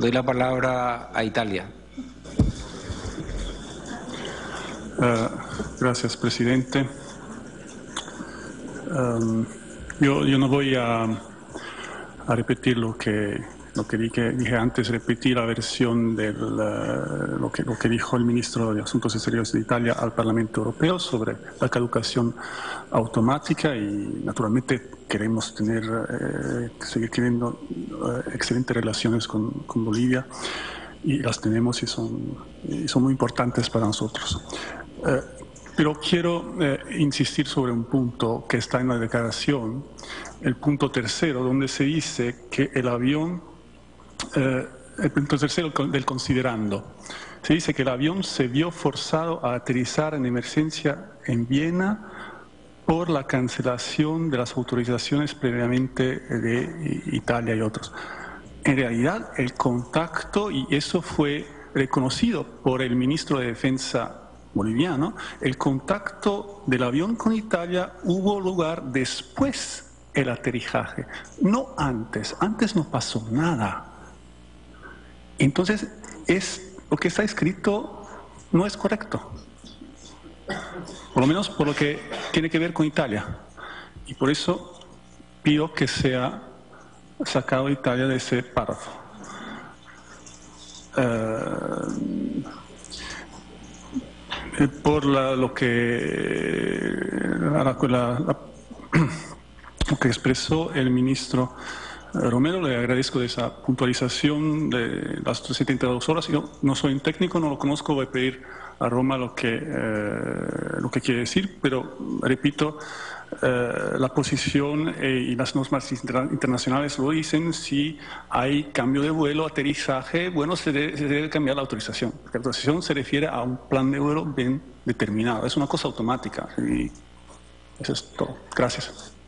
Doy la palabra a Italia. Uh, gracias, presidente. Yo, no voy a, repetir lo que, lo que dije, dije antes, repetir la versión de uh, lo, que, lo que dijo el ministro de Asuntos Exteriores de Italia al Parlamento Europeo sobre la caducación automática y naturalmente queremos tener, eh, seguir teniendo eh, excelentes relaciones con, con, Bolivia y las tenemos y son, y son muy importantes para nosotros. Eh, pero quiero eh, insistir sobre un punto que está en la declaración, el punto tercero, donde se dice que el avión, eh, el tercero del considerando, se dice que el avión se vio forzado a aterrizar en emergencia en Viena por la cancelación de las autorizaciones previamente de Italia y otros. En realidad, el contacto, y eso fue reconocido por el ministro de Defensa boliviano, el contacto del avión con Italia hubo lugar después el aterrizaje, no antes. Antes no pasó nada. Entonces, es, lo que está escrito no es correcto por lo menos por lo que tiene que ver con Italia. Y por eso pido que sea sacado Italia de ese párrafo. Eh, por lo que lo que expresó el ministro Romero, le agradezco de esa puntualización de las 72 horas. Yo no soy un técnico, no lo conozco, voy a pedir a Roma lo que, eh, lo que quiere decir, pero repito, eh, la posición eh, y las normas internacionales lo dicen, si hay cambio de vuelo, aterrizaje, bueno, se debe, se debe, cambiar la autorización. La autorización se refiere a un plan de vuelo bien determinado, es una cosa automática y eso es todo. Gracias.